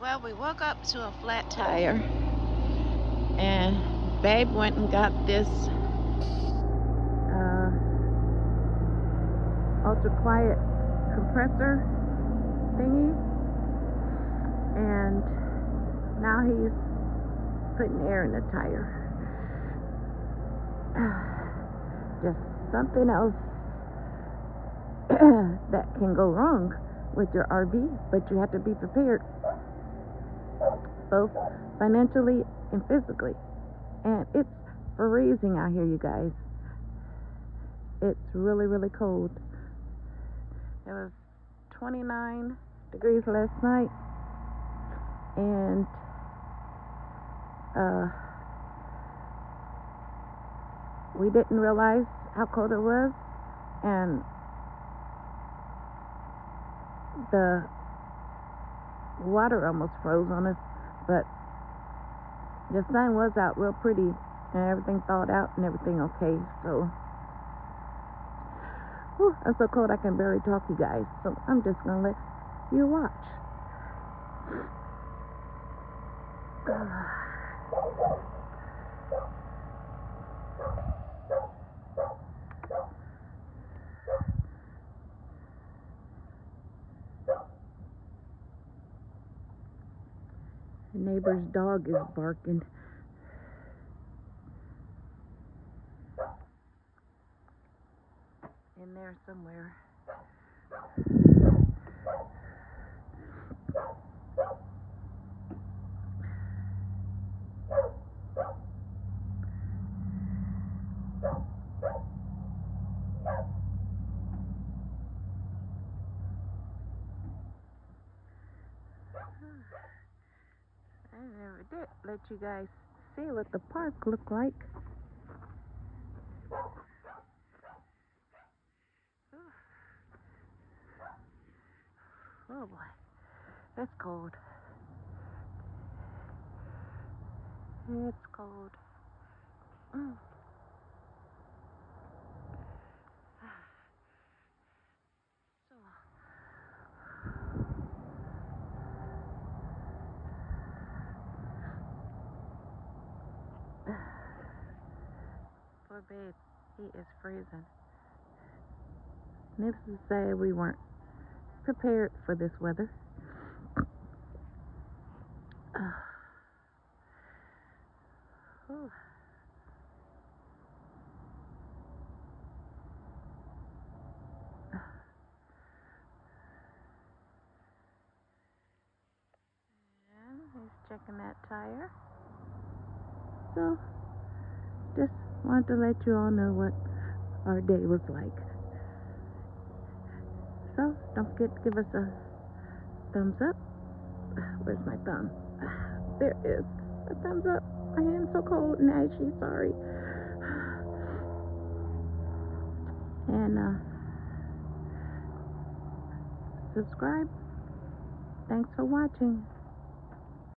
Well, we woke up to a flat tire, and Babe went and got this uh, ultra quiet compressor thingy, and now he's putting air in the tire. Just something else that can go wrong with your RV, but you have to be prepared both financially and physically. And it's freezing out here, you guys. It's really, really cold. It was 29 degrees last night, and uh, we didn't realize how cold it was, and the water almost froze on us but the sun was out real pretty and everything thawed out and everything okay. So whew, I'm so cold I can barely talk you guys. So I'm just gonna let you watch. Neighbor's dog is barking. In there somewhere. Never did let you guys see what the park looked like. Oh boy, that's cold. It's cold. Mm. Poor babe, he is freezing. Needless to say, we weren't prepared for this weather. Uh, checking that tire. So, just wanted to let you all know what our day was like. So, don't forget to give us a thumbs up. Where's my thumb? There is a thumbs up. My hand's so cold and ashy, sorry. And uh, subscribe. Thanks for watching.